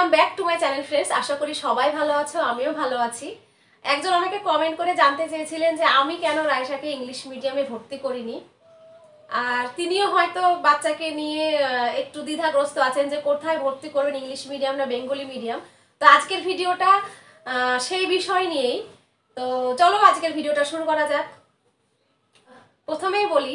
Welcome back to my channel friends আশা করি সবাই ভালো আছো, আমিও ভালো আছি। একজন অনেকে কমেন্ট করে জানতে চেয়েছিলেন যে আমি কেন রায়সাকে ইংলিশ মিডিয়ামে ভর্তি করিনি। আর তিনিও হয়তো বাচ্চাকে নিয়ে একটু দ্বিধাগ্রস্ত আছেন যে কোথায় ভর্তি করবেন ইংলিশ মিডিয়াম না বেঙ্গলি মিডিয়াম তো আজকের ভিডিওটা সেই বিষয় নিয়েই। তো চলো আজকের ভিডিওটা শুরু করা যাক। প্রথমেই বলি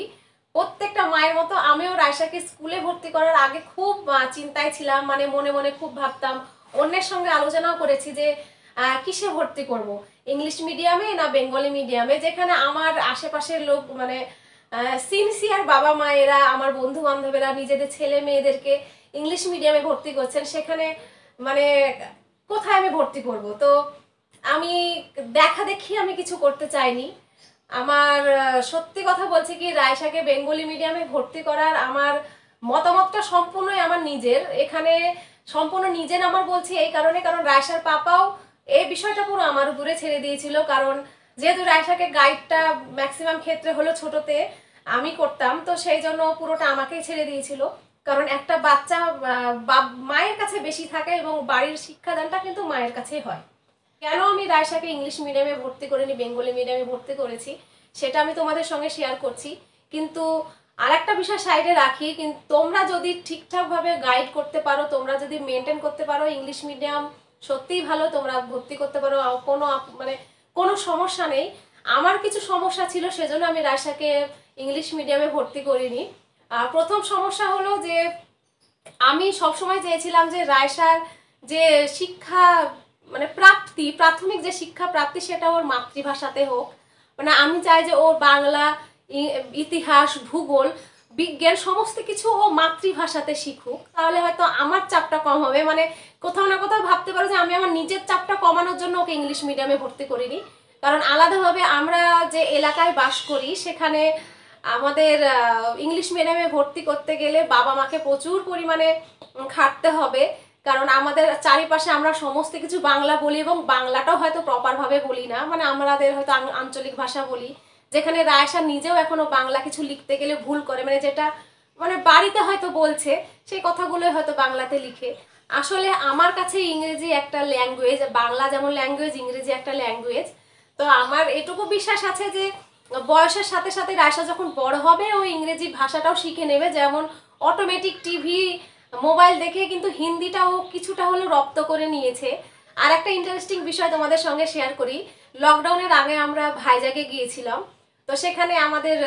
প্রত্যেকটা মায়ের মতো আমিও রায়সাকে স্কুলে ভর্তি করার আগে খুব চিন্তায় ছিলাম মানে মনে মনে খুব ভাবতাম। অন্যের সঙ্গে আলোচনাও করেছি যে কিসে ভর্তি করব? ইংলিশ মিডিয়ামে না বেঙ্গলি মিডিয়ামে? যেখানে আমার আশেপাশের লোক মানে সিনসিয়ার বাবা মায়েরা, আমার বন্ধু বান্ধবেরা নিজেদের ছেলে মেয়েদেরকে ইংলিশ মিডিয়ামে ভর্তি করছেন, সেখানে মানে কোথায় আমি ভর্তি করব? তো আমি দেখা দেখি আমি কিছু করতে চাইনি। আমার সত্যি কথা বলছি কি রায়সাকে বেঙ্গলি মিডিয়ামে ভর্তি করার আমার মতামতটা সম্পূর্ণই আমার নিজের। এখানে সম্পূর্ণ নিজের আমার বলছি এই কারণে, কারণ রায়সার পাপাও এই বিষয়টা পুরো আমার উপরে ছেড়ে দিয়েছিল। কারণ যেহেতু রায়সাকে গাইডটা ম্যাক্সিমাম ক্ষেত্রে হলো ছোটতে আমি করতাম, তো সেই জন্য পুরোটা আমাকেই ছেড়ে দিয়েছিল। কারণ একটা বাচ্চা মায়ের কাছে বেশি থাকে এবং বাড়ির শিক্ষাদানটা কিন্তু মায়ের কাছেই হয়। কেন আমি রায়সাকে ইংলিশ মিডিয়ামে ভর্তি করিনি, বেঙ্গলি মিডিয়ামে ভর্তি করেছি, সেটা আমি তোমাদের সঙ্গে শেয়ার করছি। কিন্তু আরেকটা বিষয় সাইডে রাখি, কিন্তু তোমরা যদি ঠিকঠাকভাবে গাইড করতে পারো, তোমরা যদি মেনটেন করতে পারো, ইংলিশ মিডিয়াম সত্যিই ভালো, তোমরা ভর্তি করতে পারো কোনো মানে কোনো সমস্যা নেই। আমার কিছু সমস্যা ছিল, সেজন্য আমি রায়সাকে ইংলিশ মিডিয়ামে ভর্তি করিনি। আর প্রথম সমস্যা হলো যে, আমি সবসময় চেয়েছিলাম যে রায়সার যে শিক্ষা মানে প্রাপ্তি, প্রাথমিক যে শিক্ষা প্রাপ্তি সেটা ওর মাতৃভাষাতে হোক। মানে আমি চাই যে ওর বাংলা ইতিহাস, ভূগোল, বিজ্ঞান সমস্ত কিছু ও মাতৃভাষাতে শিখুক। তাহলে হয়তো আমার চাপটা কম হবে। মানে কোথাও না কোথাও ভাবতে পারো যে আমি আমার নিজের চাপটা কমানোর জন্য ওকে ইংলিশ মিডিয়ামে ভর্তি করিনি। কারণ আলাদাভাবে আমরা যে এলাকায় বাস করি, সেখানে আমাদের ইংলিশ মিডিয়ামে ভর্তি করতে গেলে বাবা মাকে প্রচুর পরিমাণে খাটতে হবে। কারণ আমাদের চারিপাশে আমরা সমস্ত কিছু বাংলা বলি এবং বাংলাটাও হয়তো প্রপারভাবে বলি না। মানে আমাদের হয়তো আঞ্চলিক ভাষা বলি। যেখানে রায়সা নিজেও এখনও বাংলা কিছু লিখতে গেলে ভুল করে। মানে যেটা মানে বাড়িতে হয়তো বলছে, সেই কথাগুলোই হয়তো বাংলাতে লিখে। আসলে আমার কাছে ইংরেজি একটা ল্যাঙ্গুয়েজ বাংলা যেমন ল্যাঙ্গুয়েজ ইংরেজি একটা ল্যাঙ্গুয়েজ তো আমার এটুকু বিশ্বাস আছে যে, বয়সের সাথে সাথে রায়সা যখন বড় হবে, ও ইংরেজি ভাষাটাও শিখে নেবে। যেমন অটোমেটিক টিভি মোবাইল দেখে কিন্তু হিন্দিটাও কিছুটা হলেও রপ্ত করে নিয়েছে। আর একটা ইন্টারেস্টিং বিষয় তোমাদের সঙ্গে শেয়ার করি। লকডাউনের আগে আমরা ভাইজাগে গিয়েছিলাম। তো সেখানে আমাদের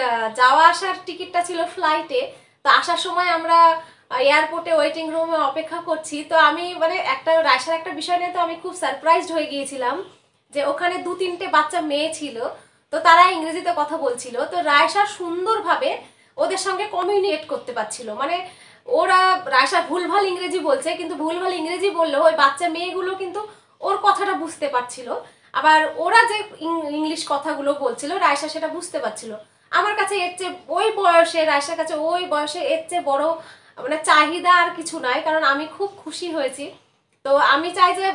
যাওয়া আসার টিকিটটা ছিল ফ্লাইটে তো আসার সময় আমরা এয়ারপোর্টে ওয়েটিং রুমে অপেক্ষা করছি। তো আমি মানে একটা রায়সার একটা বিষয় নিয়ে তো আমি খুব সারপ্রাইজড হয়ে গিয়েছিলাম যে ওখানে দু তিনটে বাচ্চা মেয়ে ছিল। তো তারা ইংরেজিতে কথা বলছিল। তো রায়সা সুন্দরভাবে ওদের সঙ্গে কমিউনিকেট করতে পারছিল। মানে ওরা রায়সা ভুলভাল ইংরেজি বলছে, কিন্তু ভুলভাল ইংরেজি বললেও ওই বাচ্চা মেয়েগুলো কিন্তু ওর কথাটা বুঝতে পারছিল। আবার ওরা যে ইংলিশ কথাগুলো বলছিল রায়সা সেটা বুঝতে পারছিল। আমার কাছে এর চেয়ে ওই বয়সে রায়সার কাছে ওই বয়সে এর চেয়ে বড় মানে চাহিদা আর কিছু নাই, কারণ আমি খুব খুশি হয়েছি। তো আমি চাই যে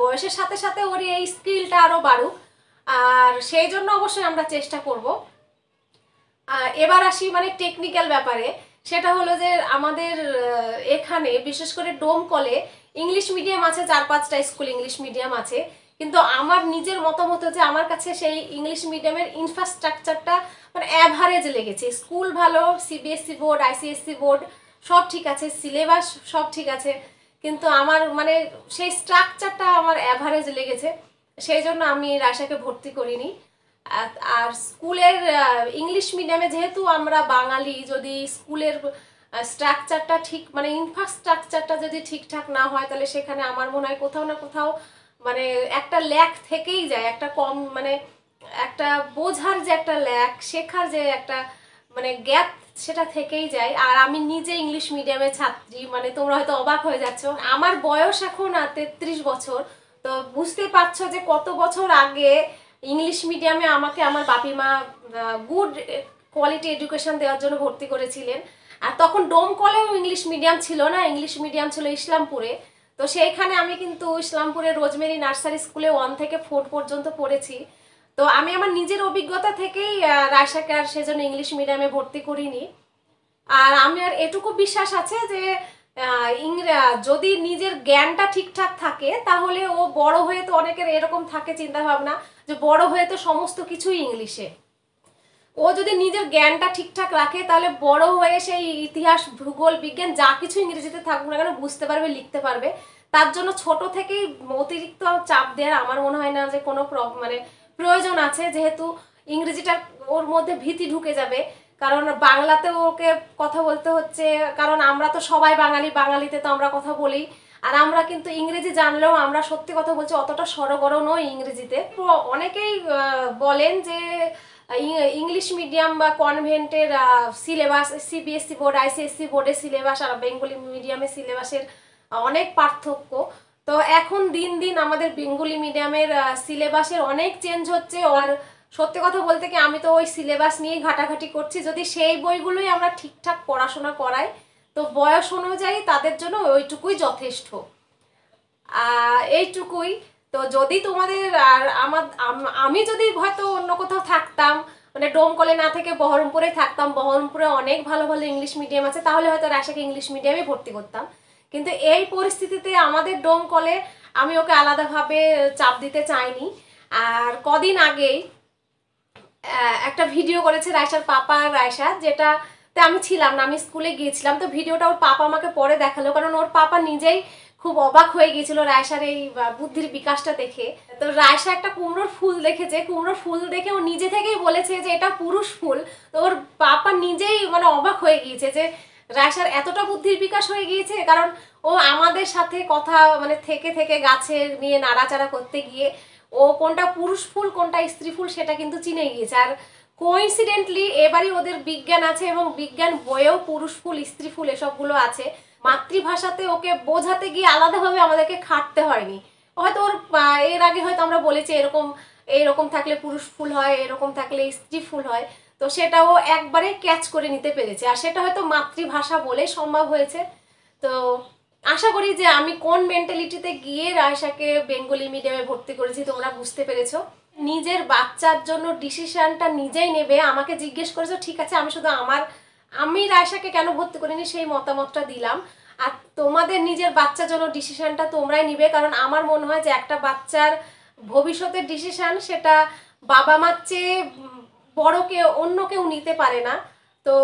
বয়সের সাথে সাথে ওর এই স্কিলটা আরও বাড়ুক। আর সেই জন্য অবশ্যই আমরা চেষ্টা করব। এবার আসি মানে টেকনিক্যাল ব্যাপারে। সেটা হলো যে আমাদের এখানে বিশেষ করে ডোম কলে ইংলিশ মিডিয়াম আছে, চার পাঁচটা স্কুল ইংলিশ মিডিয়াম আছে। কিন্তু আমার নিজের মতামত হচ্ছে আমার কাছে সেই ইংলিশ মিডিয়ামের ইনফ্রাস্ট্রাকচারটা মানে অ্যাভারেজ লেগেছে। স্কুল ভালো সিবিএসসি বোর্ড আইসিএসসি বোর্ড, সব ঠিক আছে, সিলেবাস সব ঠিক আছে। কিন্তু আমার মানে সেই স্ট্রাকচারটা আমার অ্যাভারেজ লেগেছে। সেই জন্য আমি রাশাকে ভর্তি করিনি। আর- স্কুলের ইংলিশ মিডিয়ামে যেহেতু আমরা বাঙালি, যদি স্কুলের স্ট্রাকচারটা ঠিক মানে ইনফ্রাস্ট্রাকচারটা যদি ঠিকঠাক না হয়, তাহলে সেখানে আমার মনে হয় কোথাও না কোথাও মানে একটা ল্যাক থেকেই যায়, একটা কম মানে একটা বোঝার যে একটা ল্যাক শেখার যে একটা মানে গ্যাপ সেটা থেকেই যায়। আর আমি নিজে ইংলিশ মিডিয়ামের ছাত্রী মানে তোমরা হয়তো অবাক হয়ে যাচ্ছ। আমার বয়স এখন তেত্রিশ বছর। তো বুঝতে পারছ যে কত বছর আগে ইংলিশ মিডিয়ামে আমাকে আমার বাপি মা গুড কোয়ালিটি এডুকেশন দেওয়ার জন্য ভর্তি করেছিলেন। আর তখন ডোম কলেও ইংলিশ মিডিয়াম ছিল না ইংলিশ মিডিয়াম ছিল ইসলামপুরে। তো সেইখানে আমি কিন্তু ইসলামপুরে রোজমেরি নার্সারি স্কুলে ওয়ান থেকে ফোর পর্যন্ত পড়েছি। তো আমি আমার নিজের অভিজ্ঞতা থেকেই আহ, রায়সাকে আর সেজন্য ইংলিশ মিডিয়ামে ভর্তি করিনি। আর আমি আর এটুকু বিশ্বাস আছে যে ইংরা, যদি নিজের জ্ঞানটা ঠিকঠাক থাকে, তাহলে ও বড় হয়ে তো অনেকের এরকম থাকে চিন্তা ভাবনা যে বড় হয়ে তো সমস্ত কিছুই ইংলিশে। ও যদি নিজের জ্ঞানটা ঠিকঠাক রাখে, তাহলে বড় হয়ে সেই ইতিহাস, ভূগোল, বিজ্ঞান যা কিছু ইংরেজিতে থাকুক না কেন বুঝতে পারবে, লিখতে পারবে। তার জন্য ছোট থেকেই অতিরিক্ত চাপ দেওয়ার আমার মনে হয় না যে কোনো মানে প্রয়োজন আছে, যেহেতু ইংরেজিটা ওর মধ্যে ভীতি ঢুকে যাবে। কারণ বাংলাতে ওকে কথা বলতে হচ্ছে, কারণ আমরা তো সবাই বাঙালি, বাঙালিতে তো আমরা কথা বলি। আর আমরা কিন্তু ইংরেজি জানলেও আমরা সত্যি কথা বলছি, অতটা সরগর নই ইংরেজিতে। অনেকেই বলেন যে ইংলিশ মিডিয়াম বা কনভেন্টের সিলেবাস সিবিএসসি বোর্ড আইসিএসসি বোর্ডের সিলেবাস আর বেঙ্গলি মিডিয়ামের সিলেবাসের অনেক পার্থক্য। তো এখন দিন দিন আমাদের বেঙ্গলি মিডিয়ামের সিলেবাসের অনেক চেঞ্জ হচ্ছে। আর সত্যি কথা বলতে কি, আমি তো ওই সিলেবাস নিয়েই ঘাটাঘাটি করছি। যদি সেই বইগুলোই আমরা ঠিকঠাক পড়াশোনা করাই, তো বয়স অনুযায়ী তাদের জন্য ওইটুকুই যথেষ্ট। এইটুকুই। তো যদি তোমাদের আর আমার, আমি যদি হয়তো অন্য কোথাও থাকতাম মানে ডোমকলে না থেকে বহরমপুরে থাকতাম, বহরমপুরে অনেক ভালো ভালো ইংলিশ মিডিয়াম আছে, তাহলে হয়তো রাশাকে ইংলিশ মিডিয়ামে ভর্তি করতাম। কিন্তু এই পরিস্থিতিতে আমাদের ডোমকলে আমি ওকে আলাদাভাবে চাপ দিতে চাইনি। আর কদিন আগেই একটা ভিডিও করেছে রায়সার পাপা আর রায়সা যেটাতে আমি ছিলাম না, আমি স্কুলে গিয়েছিলাম। তো ভিডিওটা ওর পাপা আমাকে পরে দেখাল, কারণ ওর পাপা নিজেই খুব অবাক হয়ে গিয়েছিল রায়সার এই বুদ্ধির বিকাশটা দেখে। তো রায়সা একটা কুমড়োর ফুল দেখেছে, কুমড়োর ফুল দেখে ও নিজে থেকেই বলেছে যে এটা পুরুষ ফুল। তো ওর পাপা নিজেই মানে অবাক হয়ে গিয়েছে যে রায়সার এতটা বুদ্ধির বিকাশ হয়ে গিয়েছে, কারণ ও আমাদের সাথে কথা মানে থেকে থেকে গাছে নিয়ে নাড়াচাড়া করতে গিয়ে ও কোনটা পুরুষ ফুল, কোনটা স্ত্রী ফুল সেটা কিন্তু চিনে গিয়েছে। আর কোইন্সিডেন্টলি এবারই ওদের বিজ্ঞান আছে এবং বিজ্ঞান বইয়েও পুরুষ ফুল, স্ত্রী ফুল এসবগুলো আছে। মাতৃভাষাতে ওকে বোঝাতে গিয়ে আলাদাভাবে আমাদেরকে খাটতে হয়নি। হয়তো ওর এর আগে হয়তো আমরা বলেছি এরকম এইরকম থাকলে পুরুষ ফুল হয়, এরকম থাকলে স্ত্রী ফুল হয়। তো সেটাও একবারে ক্যাচ করে নিতে পেরেছে। আর সেটা হয়তো মাতৃভাষা বলেই সম্ভব হয়েছে। তো আশা করি যে আমি কোন মেন্টালিটিতে গিয়ে রায়সাকে বেঙ্গলি মিডিয়ামে ভর্তি করেছি তোমরা বুঝতে পেরেছ। নিজের বাচ্চার জন্য ডিসিশনটা নিজেই নেবে। আমাকে জিজ্ঞেস করেছ, ঠিক আছে, আমি শুধু আমার, আমি রায়সাকে কেন ভর্তি করিনি? সেই মতামতটা দিলাম। আর তোমাদের নিজের বাচ্চার জন্য ডিসিশনটা তোমরাই নিবে। কারণ আমার মনে হয় যে একটা বাচ্চার ভবিষ্যতের ডিসিশন সেটা বাবা মার চেয়ে বড় কেউ, অন্য কেউ নিতে পারে না। তো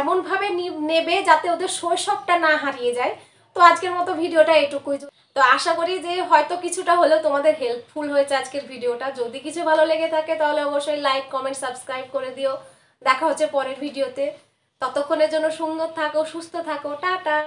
এমনভাবে নেবে যাতে ওদের শৈশবটা না হারিয়ে যায়। তো আজকের মতো ভিডিওটা এটুকুই। তো আশা করি যে হয়তো কিছুটা হলেও তোমাদের হেল্পফুল হয়েছে আজকের ভিডিওটা। যদি কিছু ভালো লেগে থাকে, তাহলে অবশ্যই লাইক কমেন্ট সাবস্ক্রাইব করে দিও। দেখা হচ্ছে পরের ভিডিওতে। ততক্ষণের জন্য সুন্দর থাকো, সুস্থ থাকো। টাটা!